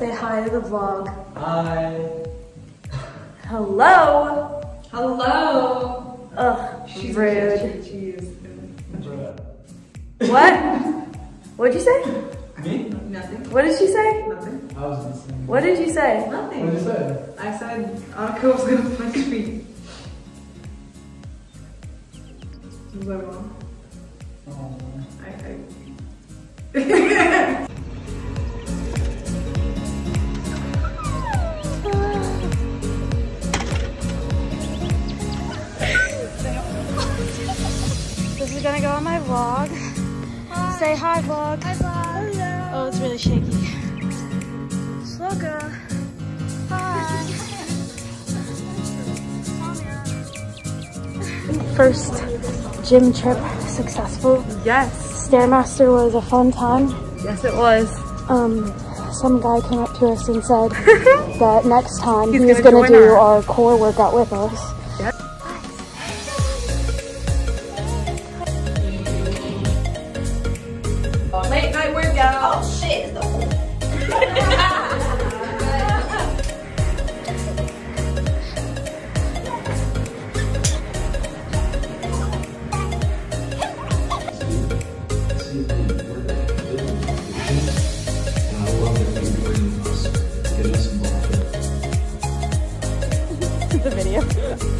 Say hi to the vlog. Hi. Hello. Hello. Ugh, She's rude. She, she is. What? What'd you say? Me? Nothing. What did she say? Nothing. I was listening. What did you say? Nothing. What did you say? I said oh, Aanika was gonna punch me. Was I wrong? Oh. I, I... This is gonna go on my vlog. Say hi, vlog. Hi, vlog. Oh, it's really shaky. Sloga. Hi. First gym trip successful. Yes. Stairmaster was a fun time. Yes, it was. Um, some guy came up to us and said that next time He's he was gonna gonna do our core workout with us. Late workout. Oh shit. the video.